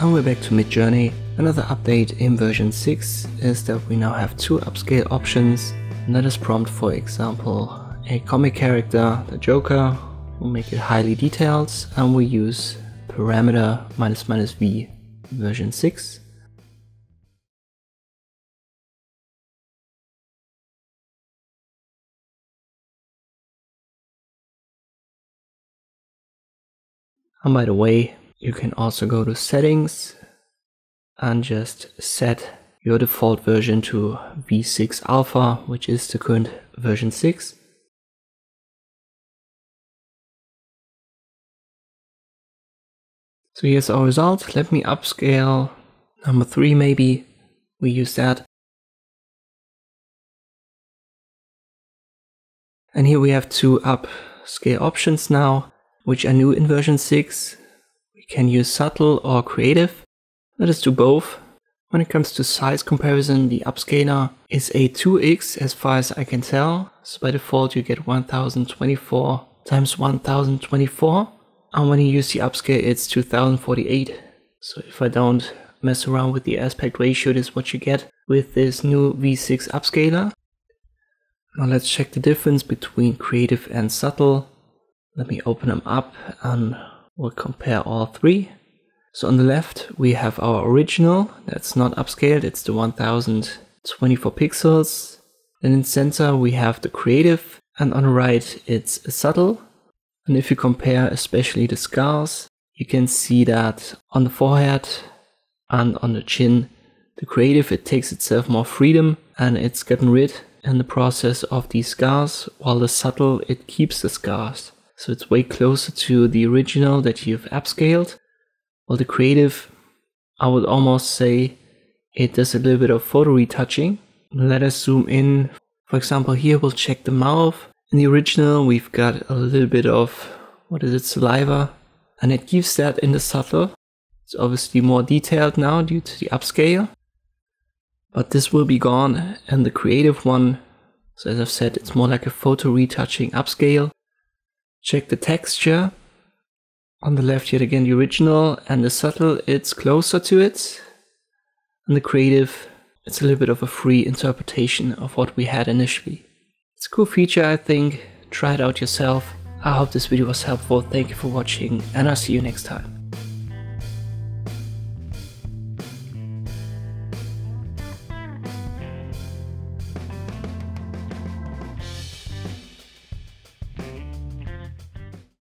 and we're back to Midjourney. Another update in version 6 is that we now have two upscale options. Let us prompt for example a comic character, the Joker, we'll make it highly detailed and we use parameter minus minus v version 6. And by the way, you can also go to settings and just set your default version to v6 alpha, which is the current version 6. So here's our result. Let me upscale number three, maybe we use that. And here we have two upscale options now which are new in version 6. Can use subtle or creative. Let us do both. When it comes to size comparison, the upscaler is a 2x as far as I can tell. So by default you get 1024 times 1024. And when you use the upscale it's 2048. So if I don't mess around with the aspect ratio, this is what you get with this new V6 upscaler. Now let's check the difference between creative and subtle. Let me open them up and we'll compare all three. So on the left we have our original, that's not upscaled, it's the 1024 pixels. Then in center we have the creative and on the right it's subtle. And if you compare especially the scars, you can see that on the forehead and on the chin, the creative it takes itself more freedom and it's gotten rid in the process of these scars, while the subtle it keeps the scars. So it's way closer to the original that you've upscaled. Well, the creative, I would almost say it does a little bit of photo retouching. Let us zoom in. For example, here we'll check the mouth. In the original, we've got a little bit of, what is it, saliva. And it gives that in the subtle. It's obviously more detailed now due to the upscale. But this will be gone. And the creative one, so as I've said, it's more like a photo retouching upscale. Check the texture. On the left yet again the original and the subtle it's closer to it. And the creative it's a little bit of a free interpretation of what we had initially. It's a cool feature I think. Try it out yourself. I hope this video was helpful. Thank you for watching and I'll see you next time.